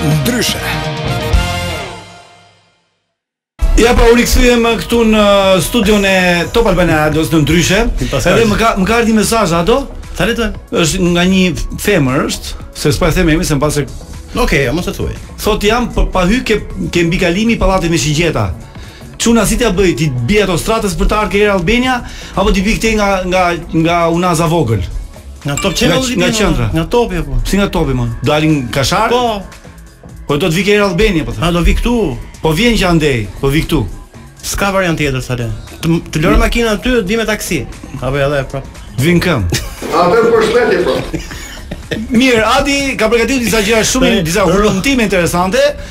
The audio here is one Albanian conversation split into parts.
Ndryshe. Ja pa u rikthyem uh, këtu në uh, studion e Top Albania Radios në ndryshe. Edhe më ka më ka ardh një mesazh ato. Ta lexoj. Është nga një femër është, se s'po e them emrin se mbase Okej, okay, mos e thuaj. Thotë jam përpara hy ke ke mbikalimi pallatit me shigjeta. Çuna si t'ja bëj t'i bie autostradës për të ardhur ke Albania apo t'i bie këtej nga nga nga Unaza e vogël. Nga top çe do të bie? Nga qendra. Nga topi apo? Si nga topi më? Del në Kashar? Po. Po do të vi ke Albania, po thotë. A do vi këtu? Po vjen që andej, po vi këtu. S'ka variant tjetër, Sale. Të, ta lërë makinën aty, të vi me taksi. Apo edhe, prap. Vi në këmb. Atë për shpejt, po. Mirë, Adi ka përgatitur disa gjëra shumë disa hulumtime interesante.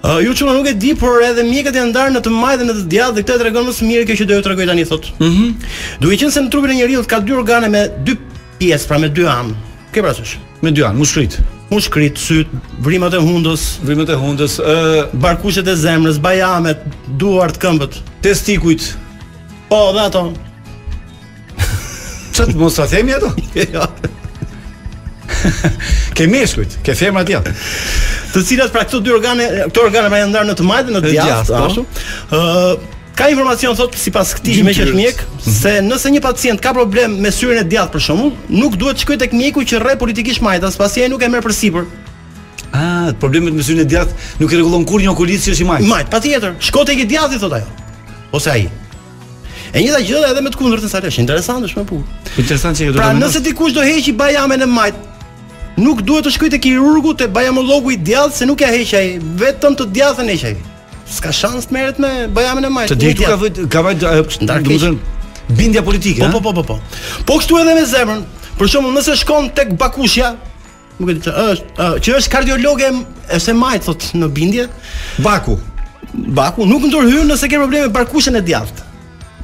Uh, ju çuna nuk e di, por edhe mjekët janë ndarë në të majtë dhe në të djathtë dhe këtë e tregon më së miri kjo që do ju tregoj tani thotë. Mhm. Mm Duke qenë se në trupin e njeriu ka dy organe me dy pjesë, pra me dy anë. Ke parasysh? Me dy anë, mushkrit. Mushkrit, syt, vrimat e hundës, vrimat e hundës, ë uh, barkushet e zemrës, bajamet, duart, këmbët, testikujt. Po, dhe ato. Ça të mos ta themi ato? Jo. ke meshkujt, ke femrat ja. Të cilat pra këto dy organe, këto organe pra janë ndarë në të majtë dhe në të djathtë, po. ashtu. Ë, ka informacion thotë sipas këtij meqë është mjek mhm. se nëse një pacient ka problem me syrin e djathtë për shembull, nuk duhet të shkojë tek mjeku që rri politikisht majtas, pasi ai nuk e merr përsipër. Ah, problemet me syrin e djathtë nuk i rregullon kurrë një okulist që është i majtë. Majtë, patjetër. Shko tek i djathti thotë ajo. Ose ai. E njëjta gjë edhe me të kundërtën Sale. Interesante shumë e bukur. Interesant që do pra, të thonë. Pra nëse dikush do heqi bajamen e majt, nuk duhet të shkojë te kirurgu te bajamologu i djathtë se nuk ja heq ai, vetëm të djathtën heq ai. S'ka shans të merret me bajamen e majt. Të drejtë ka vëjt, ka vëjt, domethënë bindja politike, po, po, po, po, po. Po kështu edhe me zemrën. Për shembull, nëse shkon tek Bakushja, Nuk e di të është, që është kardiologe është e majtë thot në bindje. Baku. Baku nuk ndërhyn nëse ke probleme me barkushën e djathtë.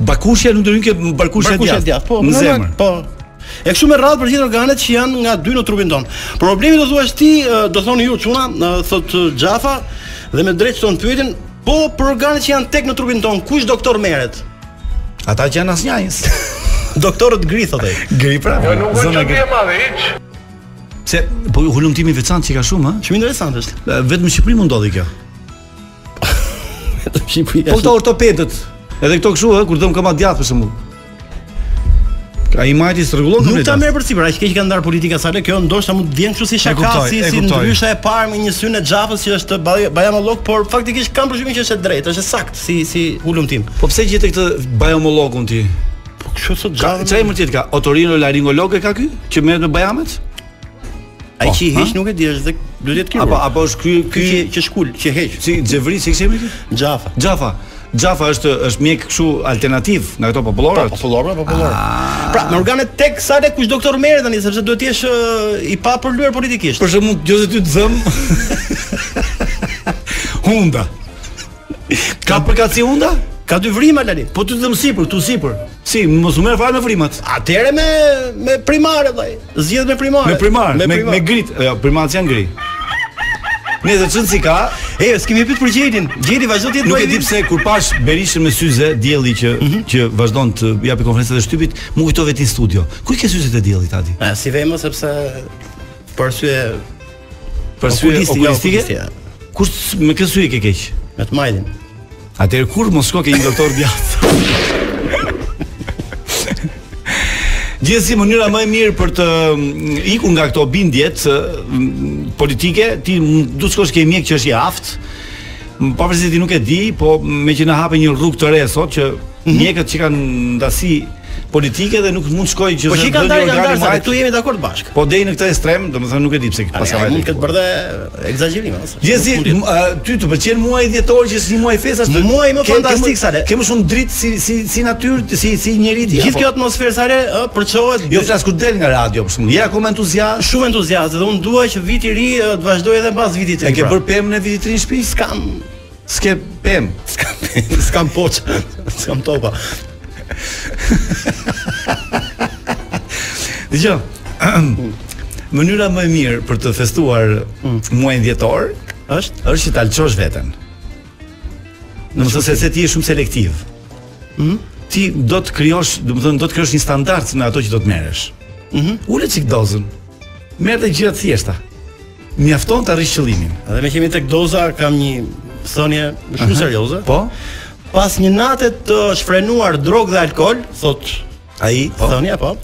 Bakushja nuk ndërhyn ke barkushën e djathtë. Djath, po, në zemër. Po. E kështu me radhë për gjithë organet që janë nga dy në trupin tonë. Problemi do thuash ti, do thoni ju çuna, thot Xhafa dhe me të drejtë do pyesni, po për organet që janë tek në trupin tonë, kush doktor merret? Ata që janë asnjanës. Doktorët gri thotë. Gri pra. Jo, nuk është gjë e madhe hiç. Se po ky hulumtimi i veçantë që ka shumë, ha? Shumë interesant është. Vetëm në Shqipëri mund ndodhi kjo. Vetëm në Shqipëri. Po këta ortopedët. Edhe këto kështu, kur dhëmb këmba e djathtë për shembull. Ai i majti s'e rregullon Nuk ta merr përsipër, aq keq ka ndar politika Sale kjo ndoshta mund të vjen kështu si shaka si si ndryshe e parë me syn e Xhafës që është bajamolog, por faktikisht kam përshtypjen që është e drejtë, është e saktë si si hulumtim. Po ku e gjete këtë bajamologun ti? Po kështu thotë Xhafa. Çfarë mund të jetë ka? Otorino laringolog e ka ky që merret me bajamet? A jo, që i heq nuk e di, është dhe duhet të jetë kirurg. Apo apo është ky ky që shkul, që heq. Si Xhevri, si e kemi ti? Xhafa. Xhafa. Xhafa është është mjek kështu alternativ nga këto popullore. Po, popullore, po, popullore. Ah. Pra, me organet tek Sale kush doktor merr tani sepse duhet të jesh i papërlyer politikisht. Për shembull, gjithë ty të dhemb hunda. Ka përkatësi hunda? Ka dy vrima Lali. Po ty të dhemb sipër, tu sipër. Si, mos u merr fare me vrimat. Atëherë me me primare vllai. Zgjidhet me primare. Me primar, me, primar. me gritë. Jo, primat janë gri. Ne të çon si ka. E, s'kemi pyetur për Gjelin. Gjeli vazhdon të jetë Nuk e di pse kur pashë Berishën me syze dielli që mm -hmm. që vazhdon të japi konferencat e shtypit, m'u kujtove ti në studio. Ku i ke syzet e diellit aty? S'i vëmë sepse për arsye Për arsye okulistike? Jo, Kush me kë sy e ke keq? Me të majtin. Atëherë kur mos shko ke një doktor i djathtë. Gjithsesi mënyra më e mirë për të mm, ikur nga këto bindjet mm, politike, ti duhet të shkosh ke mjek që është i aftë, Pavarësisht se ti nuk e di, po meqë na hape një rrugë të re sot që mhm. mjekët që kanë ndasi politike dhe nuk mund të shkojë që po zë bëni organi më këtu jemi dakord bashk. Po deri në këtë ekstrem, domethënë nuk e di pse këtë pasaj. Mund të ketë bërë dhe ekzagjerim ose. Gjithsesi ty të pëlqen muaji dhjetor që është një muaj festash, është muaji më fantastik Sale. Kemi shumë dritë si si si natyrë, si si njerëzi. Gjithë kjo atmosferë Sale, ë, përçohet. Jo flas kur del nga radio Shkak. Je akoma entuziast, shumë entuziast dhe unë dua që Viti i ri të vazhdojë edhe mbas vitit të ri. E ke pra. bërë pemën e vitit të ri në shtëpi? S'kam. S'ke pemë, s'kam pemë, s'kam poça, s'kam topa. Dëgjo. Mënyra më e mirë për të festuar mm. muajin dhjetor është është që ta lëshosh veten. Domethënë se, se ti je shumë selektiv mm? Ti do të krijosh, do të krijosh një standard në ato që do të merresh mm -hmm. Ule çik dozën Merri të gjitha të thjeshta. Mjafton të arrish qëllimin. Edhe meqë jemi tek doza kam një thënie shumë serioze. Po. Pas një nate të shfrenuar drogë dhe alkool, thot ai, po. thënia po.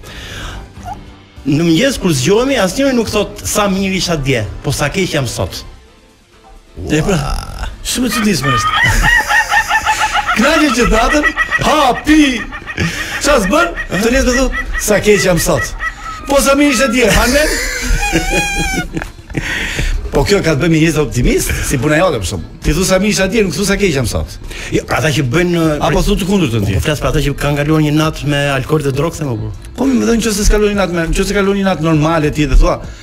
Në mëngjes kur zgjohemi, asnjeri nuk thotë sa mirë isha dje, po sa keq jam sot. E pra, shumë e drejtë është. Knaqet gjithë natën, ha, pi, ça s'bën, të nesërmen thotë, sa keq jam sot. Po sa mirë ishte dje, hanen? Po kjo ka të bëjë me një optimist, si puna jote Shkak. Ti thua sa mirë isha dje, nuk thua sa keq jam sot. Jo, pra ata që bëjnë uh, apo thua të kundërtën e asaj. Po flas për ata që kanë kaluar një natë me alkool dhe drogë thënë më burr. Domethënë nëse s'ka kaluar një natë me, nëse ka kaluar një natë normale ti dhe thua,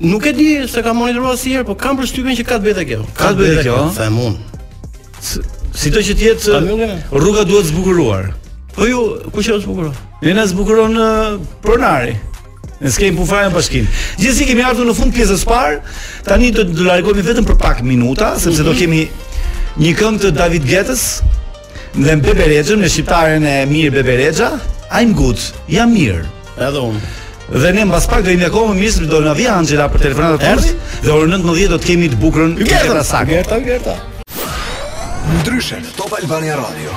Nuk e di s'e kam monitoruar asnjëherë, por kam përshtypjen që ka të bëjë edhe kjo. Ka të bëjë edhe kjo, them unë. Sido që të jetë rruga duhet zbukuruar. Po ju, kush ju zbukuron? Ne na zbukuron pronari. Ne s'kemi punë fare me bashkinë. Gjithsesi kemi ardhur në fund të pjesës së parë. Tani do të largohemi vetëm për pak minuta, sepse do mhm. kemi një këngë të David Getës, dhe Bebe Rexhën me shqiptaren e mirë Bebe Rexha, I'm good, jam mirë. Edhe unë. Dhe ne mbas pak do jemi akoma më mirë, do na vijë Anxhela për telefonatat. Dhe në orën 19 do të kemi të bukurën Gerta Sak. Gerta, Gerta. Ndryshe në Top Albania Radio.